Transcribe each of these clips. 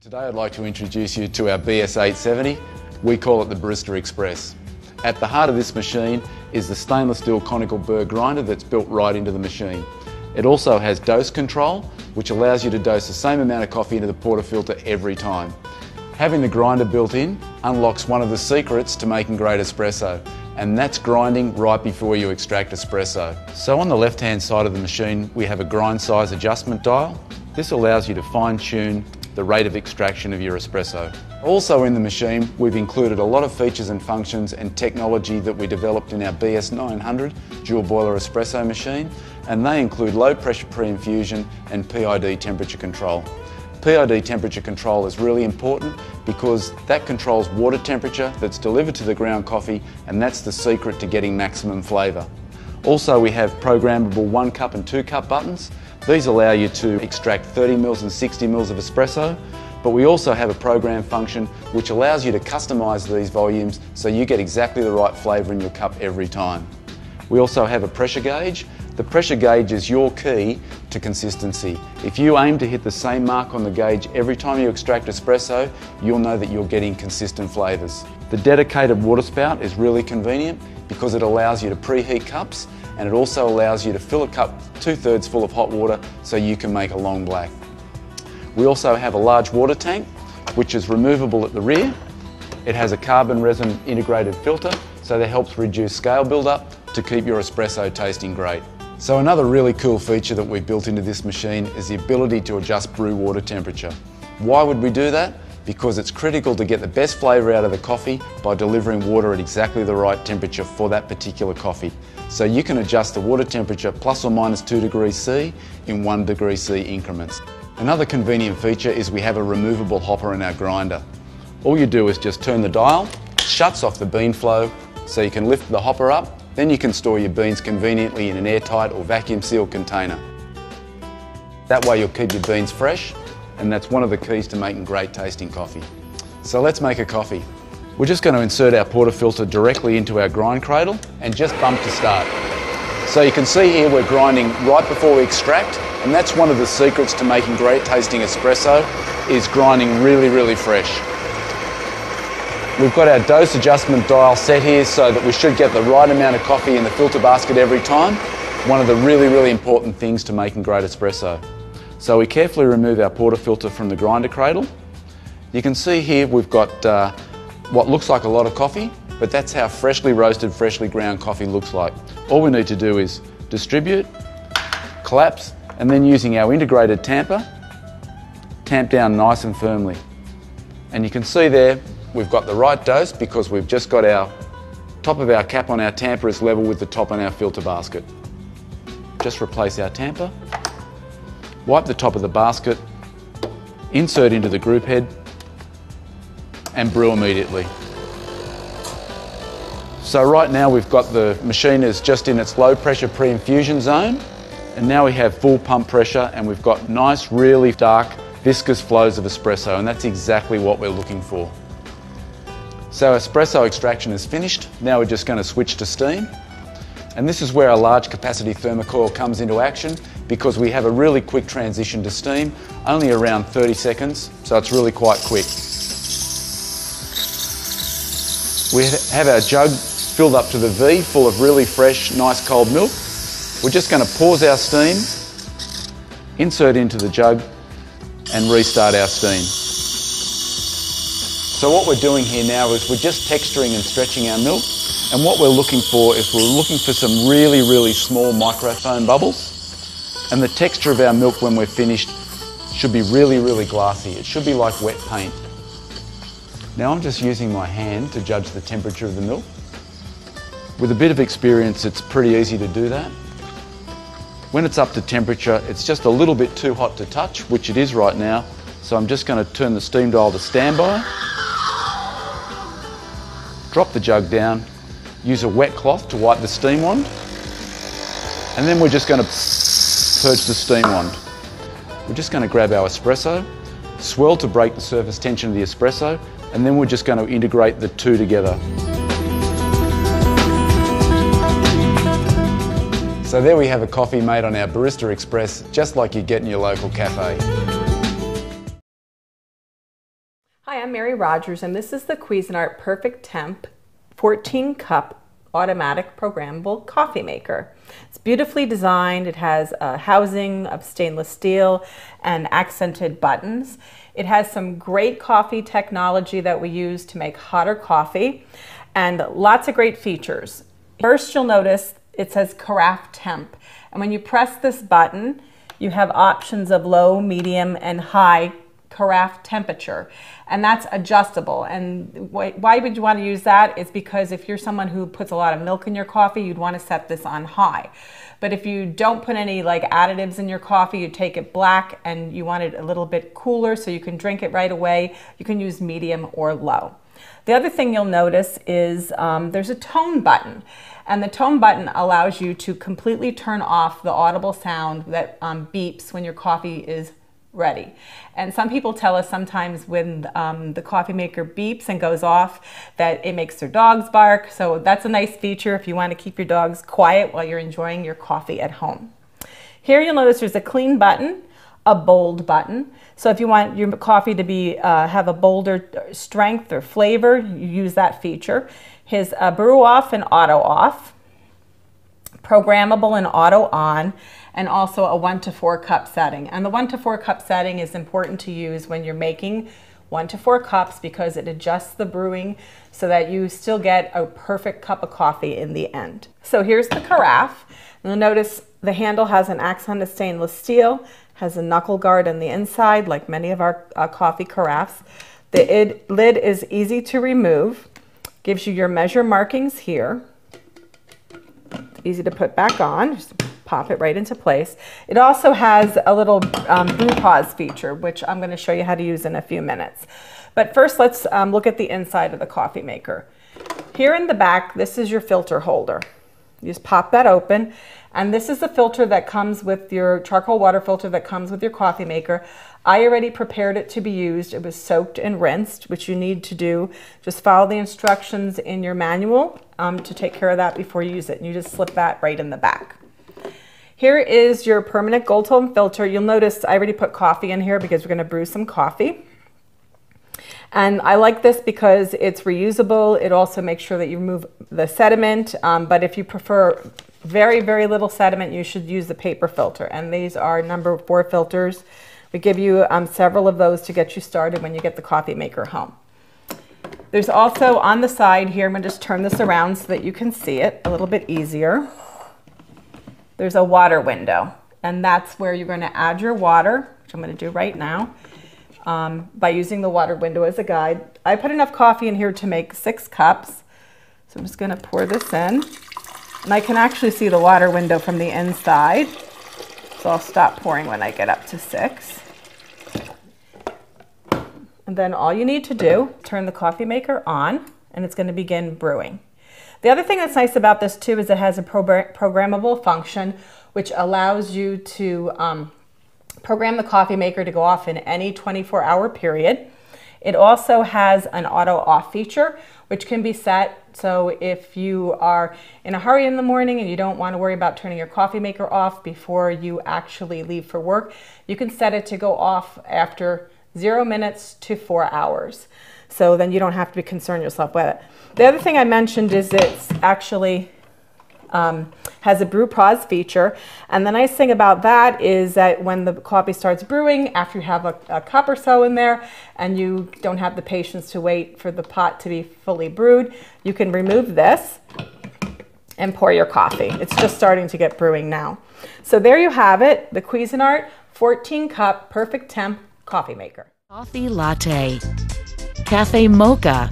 Today I'd like to introduce you to our BES870. We call it the Barista Express. At the heart of this machine is the stainless steel conical burr grinder that's built right into the machine. It also has dose control, which allows you to dose the same amount of coffee into the portafilter every time. Having the grinder built in unlocks one of the secrets to making great espresso, and that's grinding right before you extract espresso. So on the left hand side of the machine we have a grind size adjustment dial. This allows you to fine tune the rate of extraction of your espresso. Also in the machine, we've included a lot of features and functions and technology that we developed in our BES900 dual boiler espresso machine, and they include low pressure pre-infusion and PID temperature control. PID temperature control is really important because that controls water temperature that's delivered to the ground coffee and that's the secret to getting maximum flavour. Also we have programmable one cup and two cup buttons these allow you to extract 30 mils and 60 mils of espresso, but we also have a program function which allows you to customise these volumes so you get exactly the right flavour in your cup every time. We also have a pressure gauge. The pressure gauge is your key to consistency. If you aim to hit the same mark on the gauge every time you extract espresso, you'll know that you're getting consistent flavours. The dedicated water spout is really convenient because it allows you to preheat cups and it also allows you to fill a cup two thirds full of hot water so you can make a long black. We also have a large water tank which is removable at the rear. It has a carbon resin integrated filter so that helps reduce scale build-up to keep your espresso tasting great. So another really cool feature that we've built into this machine is the ability to adjust brew water temperature. Why would we do that? Because it's critical to get the best flavour out of the coffee by delivering water at exactly the right temperature for that particular coffee. So you can adjust the water temperature plus or minus 2 degrees C in 1 degree C increments. Another convenient feature is we have a removable hopper in our grinder. All you do is just turn the dial, shuts off the bean flow so you can lift the hopper up, then you can store your beans conveniently in an airtight or vacuum sealed container. That way you'll keep your beans fresh and that's one of the keys to making great tasting coffee. So let's make a coffee. We're just going to insert our portafilter directly into our grind cradle and just bump to start. So you can see here we're grinding right before we extract and that's one of the secrets to making great tasting espresso is grinding really, really fresh. We've got our dose adjustment dial set here so that we should get the right amount of coffee in the filter basket every time. One of the really, really important things to making great espresso. So we carefully remove our portafilter from the grinder cradle. You can see here we've got uh, what looks like a lot of coffee, but that's how freshly roasted, freshly ground coffee looks like. All we need to do is distribute, collapse, and then using our integrated tamper, tamp down nice and firmly. And you can see there we've got the right dose because we've just got our top of our cap on our tamper is level with the top on our filter basket. Just replace our tamper wipe the top of the basket, insert into the group head and brew immediately. So right now we've got the machine is just in its low pressure pre-infusion zone and now we have full pump pressure and we've got nice really dark viscous flows of espresso and that's exactly what we're looking for. So espresso extraction is finished, now we're just going to switch to steam. And this is where a large capacity thermocoil comes into action because we have a really quick transition to steam, only around 30 seconds, so it's really quite quick. We have our jug filled up to the V, full of really fresh, nice cold milk. We're just going to pause our steam, insert into the jug and restart our steam. So what we're doing here now is we're just texturing and stretching our milk and what we're looking for is we're looking for some really, really small microfoam bubbles. And the texture of our milk when we're finished should be really, really glassy. It should be like wet paint. Now I'm just using my hand to judge the temperature of the milk. With a bit of experience, it's pretty easy to do that. When it's up to temperature, it's just a little bit too hot to touch, which it is right now. So I'm just going to turn the steam dial to standby. Drop the jug down use a wet cloth to wipe the steam wand. And then we're just going to purge the steam wand. We're just going to grab our espresso, swirl to break the surface tension of the espresso, and then we're just going to integrate the two together. So there we have a coffee made on our Barista Express, just like you get in your local cafe. Hi, I'm Mary Rogers, and this is the Cuisinart Perfect Temp 14 cup automatic programmable coffee maker. It's beautifully designed. It has a housing of stainless steel and accented buttons. It has some great coffee technology that we use to make hotter coffee and lots of great features. First, you'll notice it says Carafe Temp. And when you press this button, you have options of low, medium, and high carafe temperature and that's adjustable. And why would you want to use that? Is because if you're someone who puts a lot of milk in your coffee you'd want to set this on high. But if you don't put any like additives in your coffee you take it black and you want it a little bit cooler so you can drink it right away you can use medium or low. The other thing you'll notice is um, there's a tone button and the tone button allows you to completely turn off the audible sound that um, beeps when your coffee is ready. And some people tell us sometimes when um, the coffee maker beeps and goes off that it makes their dogs bark. So that's a nice feature if you want to keep your dogs quiet while you're enjoying your coffee at home. Here you'll notice there's a clean button, a bold button. So if you want your coffee to be uh, have a bolder strength or flavor, you use that feature. His uh, brew off and auto off, programmable and auto on, and also a one to four cup setting. And the one to four cup setting is important to use when you're making one to four cups because it adjusts the brewing so that you still get a perfect cup of coffee in the end. So here's the carafe. You'll notice the handle has an accented stainless steel, has a knuckle guard on the inside like many of our uh, coffee carafes. The id, lid is easy to remove, gives you your measure markings here. Easy to put back on. Just pop it right into place. It also has a little um, brew pause feature, which I'm going to show you how to use in a few minutes. But first, let's um, look at the inside of the coffee maker. Here in the back, this is your filter holder. You just pop that open. And this is the filter that comes with your charcoal water filter that comes with your coffee maker. I already prepared it to be used. It was soaked and rinsed, which you need to do. Just follow the instructions in your manual um, to take care of that before you use it. And you just slip that right in the back. Here is your permanent gold tone filter. You'll notice I already put coffee in here because we're going to brew some coffee. And I like this because it's reusable. It also makes sure that you remove the sediment. Um, but if you prefer very, very little sediment, you should use the paper filter. And these are number four filters. We give you um, several of those to get you started when you get the coffee maker home. There's also on the side here, I'm to just turn this around so that you can see it a little bit easier there's a water window. And that's where you're going to add your water, which I'm going to do right now, um, by using the water window as a guide. I put enough coffee in here to make six cups. So I'm just going to pour this in. And I can actually see the water window from the inside. So I'll stop pouring when I get up to six. And then all you need to do, turn the coffee maker on, and it's going to begin brewing. The other thing that's nice about this too is it has a programmable function which allows you to um, program the coffee maker to go off in any 24 hour period. It also has an auto off feature which can be set so if you are in a hurry in the morning and you don't want to worry about turning your coffee maker off before you actually leave for work, you can set it to go off after zero minutes to four hours. So then you don't have to be concerned yourself with it. The other thing I mentioned is it's actually um, has a brew pause feature. And the nice thing about that is that when the coffee starts brewing, after you have a, a, cup or so in there and you don't have the patience to wait for the pot to be fully brewed, you can remove this and pour your coffee. It's just starting to get brewing now. So there you have it, the Cuisinart 14 cup perfect temp coffee maker. Coffee latte, cafe mocha,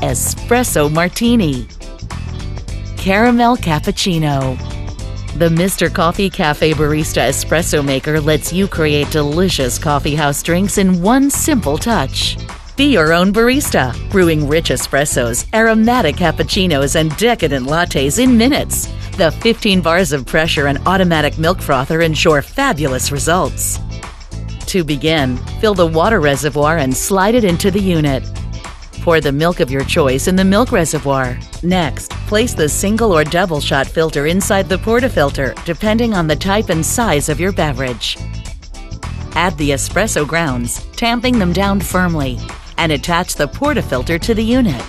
espresso martini, caramel cappuccino. The Mr. Coffee Cafe Barista Espresso Maker lets you create delicious coffeehouse drinks in one simple touch. Be your own barista, brewing rich espressos, aromatic cappuccinos, and decadent lattes in minutes. The 15 bars of pressure and automatic milk frother ensure fabulous results. To begin, fill the water reservoir and slide it into the unit. Pour the milk of your choice in the milk reservoir. Next, place the single or double shot filter inside the portafilter, depending on the type and size of your beverage. Add the espresso grounds, tamping them down firmly, and attach the portafilter to the unit.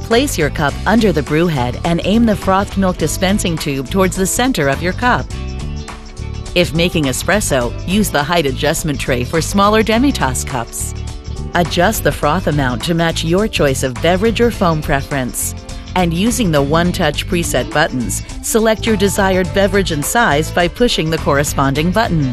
Place your cup under the brew head and aim the frothed milk dispensing tube towards the center of your cup. If making espresso, use the height adjustment tray for smaller Demitasse cups. Adjust the froth amount to match your choice of beverage or foam preference. And using the One Touch preset buttons, select your desired beverage and size by pushing the corresponding button.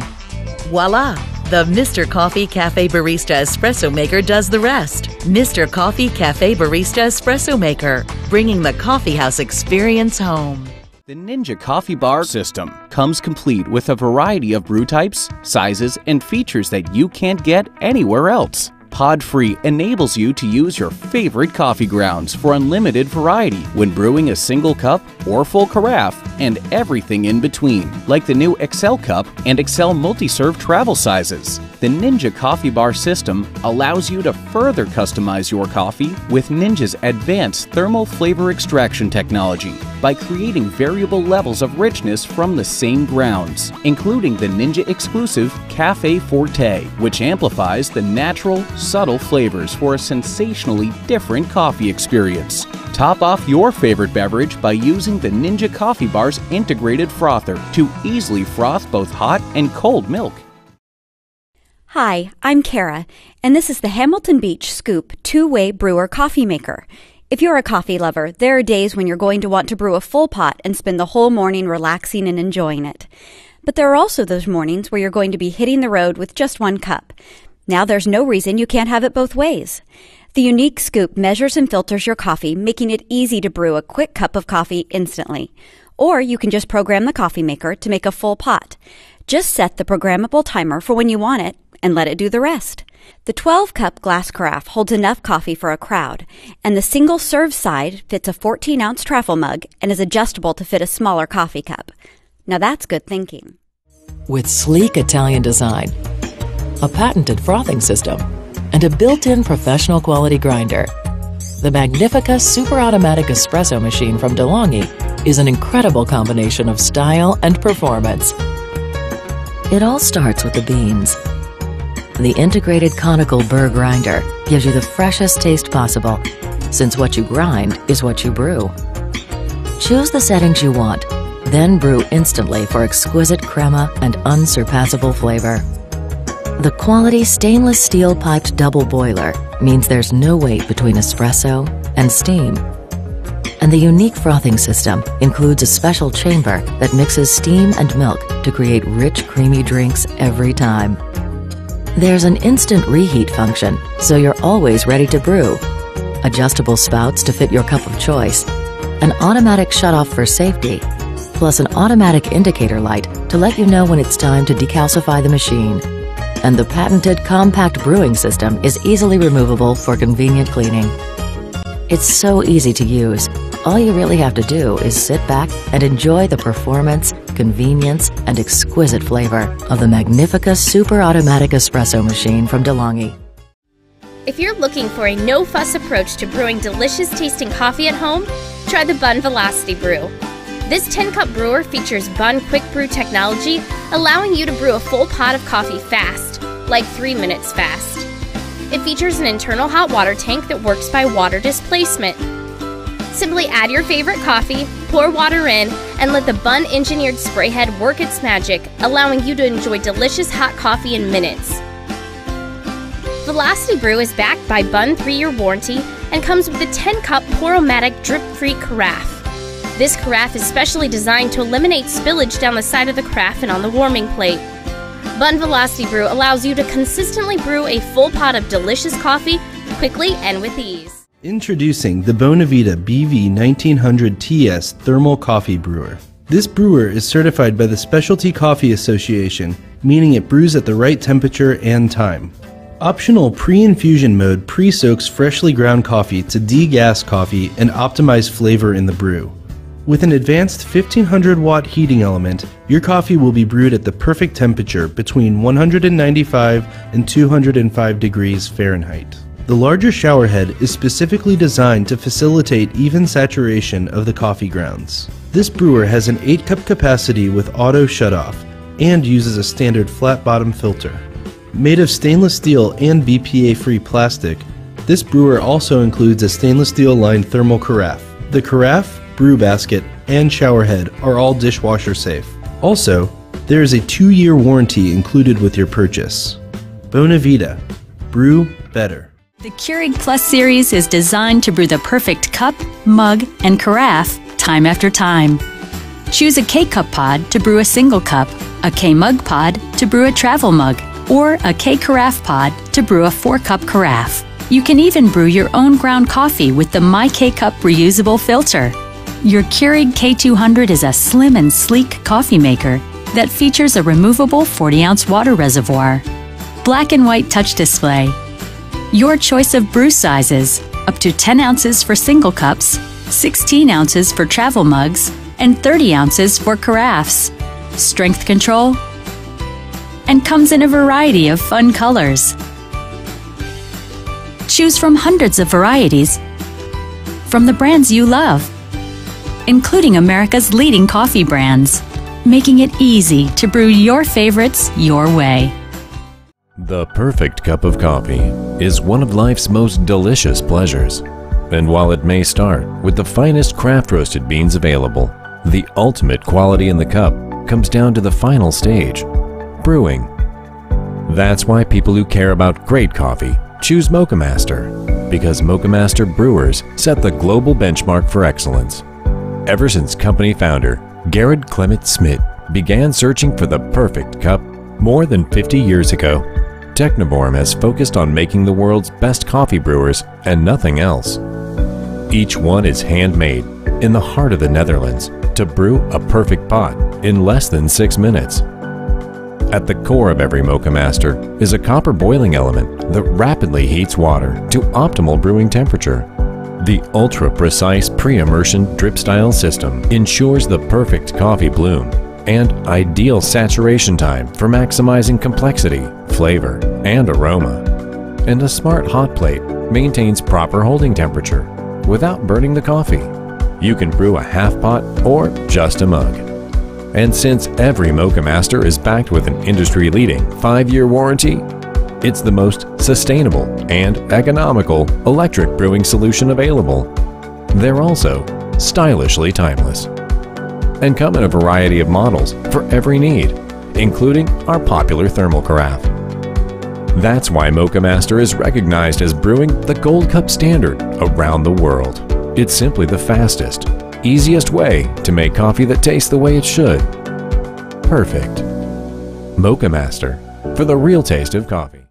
Voila! The Mr. Coffee Cafe Barista Espresso Maker does the rest. Mr. Coffee Cafe Barista Espresso Maker, bringing the coffeehouse experience home. The Ninja Coffee Bar system comes complete with a variety of brew types, sizes, and features that you can't get anywhere else. Pod Free enables you to use your favorite coffee grounds for unlimited variety when brewing a single cup or full carafe and everything in between, like the new XL Cup and XL Multi-Serve travel sizes. The Ninja Coffee Bar system allows you to further customize your coffee with Ninja's advanced thermal flavor extraction technology by creating variable levels of richness from the same grounds, including the Ninja exclusive Cafe Forte, which amplifies the natural, subtle flavors for a sensationally different coffee experience. Top off your favorite beverage by using the Ninja Coffee Bar's integrated frother to easily froth both hot and cold milk. Hi, I'm Kara, and this is the Hamilton Beach Scoop two way brewer coffee maker. If you're a coffee lover, there are days when you're going to want to brew a full pot and spend the whole morning relaxing and enjoying it. But there are also those mornings where you're going to be hitting the road with just one cup. Now there's no reason you can't have it both ways. The unique scoop measures and filters your coffee, making it easy to brew a quick cup of coffee instantly. Or you can just program the coffee maker to make a full pot. Just set the programmable timer for when you want it and let it do the rest. The 12 cup glass carafe holds enough coffee for a crowd, and the single serve side fits a 14 ounce travel mug and is adjustable to fit a smaller coffee cup. Now that's good thinking. With sleek Italian design, a patented frothing system, and a built-in professional quality grinder. The Magnifica Super Automatic Espresso Machine from DeLonghi is an incredible combination of style and performance. It all starts with the beans. The integrated conical burr grinder gives you the freshest taste possible, since what you grind is what you brew. Choose the settings you want, then brew instantly for exquisite crema and unsurpassable flavor. The quality stainless steel piped double boiler means there's no wait between espresso and steam. And the unique frothing system includes a special chamber that mixes steam and milk to create rich, creamy drinks every time. There's an instant reheat function, so you're always ready to brew. Adjustable spouts to fit your cup of choice. An automatic shutoff for safety, plus an automatic indicator light to let you know when it's time to decalcify the machine and the patented compact brewing system is easily removable for convenient cleaning. It's so easy to use. All you really have to do is sit back and enjoy the performance, convenience, and exquisite flavor of the Magnifica Super Automatic Espresso Machine from DeLonghi. If you're looking for a no fuss approach to brewing delicious tasting coffee at home, try the Bunn Velocity Brew. This 10 cup brewer features Bunn Quick Brew technology, allowing you to brew a full pot of coffee fast, like 3 minutes fast. It features an internal hot water tank that works by water displacement. Simply add your favorite coffee, pour water in, and let the Bunn engineered spray head work its magic, allowing you to enjoy delicious hot coffee in minutes. Velocity Brew is backed by Bunn 3 year warranty and comes with a 10 cup Pour-O-Matic drip free carafe. This carafe is specially designed to eliminate spillage down the side of the carafe and on the warming plate. Bunn Velocity Brew allows you to consistently brew a full pot of delicious coffee quickly and with ease. Introducing the Bonavita BV 1900 TS Thermal Coffee Brewer. This brewer is certified by the Specialty Coffee Association, meaning it brews at the right temperature and time. Optional pre-infusion mode pre-soaks freshly ground coffee to degas coffee and optimize flavor in the brew. With an advanced 1500 watt heating element, your coffee will be brewed at the perfect temperature between 195 and 205 degrees Fahrenheit. The larger shower head is specifically designed to facilitate even saturation of the coffee grounds. This brewer has an 8 cup capacity with auto shutoff, and uses a standard flat bottom filter. Made of stainless steel and BPA free plastic, this brewer also includes a stainless steel lined thermal carafe. The carafe, brew basket, and shower head are all dishwasher safe. Also, there is a two year warranty included with your purchase. Bonavita. Brew better. The Keurig Plus series is designed to brew the perfect cup, mug, and carafe time after time. Choose a K Cup pod to brew a single cup, a K Mug pod to brew a travel mug, or a K Carafe pod to brew a 4 cup carafe. You can even brew your own ground coffee with the My K Cup reusable filter. Your Keurig K200 is a slim and sleek coffee maker that features a removable 40 ounce water reservoir, black and white touch display, your choice of brew sizes up to 10 ounces for single cups, 16 ounces for travel mugs, and 30 ounces for carafes, strength control, and comes in a variety of fun colors. Choose from hundreds of varieties from the brands you love, including America's leading coffee brands, making it easy to brew your favorites your way. The perfect cup of coffee is one of life's most delicious pleasures. And while it may start with the finest craft roasted beans available, the ultimate quality in the cup comes down to the final stage brewing. That's why people who care about great coffee choose Moccamaster, because Moccamaster brewers set the global benchmark for excellence. Ever since company founder Gerard Clement Smit began searching for the perfect cup more than 50 years ago, Technivorm has focused on making the world's best coffee brewers and nothing else. Each one is handmade in the heart of the Netherlands to brew a perfect pot in less than six minutes. At the core of every Moccamaster is a copper boiling element that rapidly heats water to optimal brewing temperature. The ultra-precise pre-immersion drip-style system ensures the perfect coffee bloom and ideal saturation time for maximizing complexity, flavor, and aroma. And a smart hot plate maintains proper holding temperature without burning the coffee. You can brew a half pot or just a mug. And since every Moccamaster is backed with an industry-leading 5-year warranty, it's the most sustainable and economical electric brewing solution available. They're also stylishly timeless and come in a variety of models for every need, including our popular thermal carafe. That's why Moccamaster is recognized as brewing the Gold Cup standard around the world. It's simply the fastest, easiest way to make coffee that tastes the way it should. Perfect. Moccamaster, for the real taste of coffee.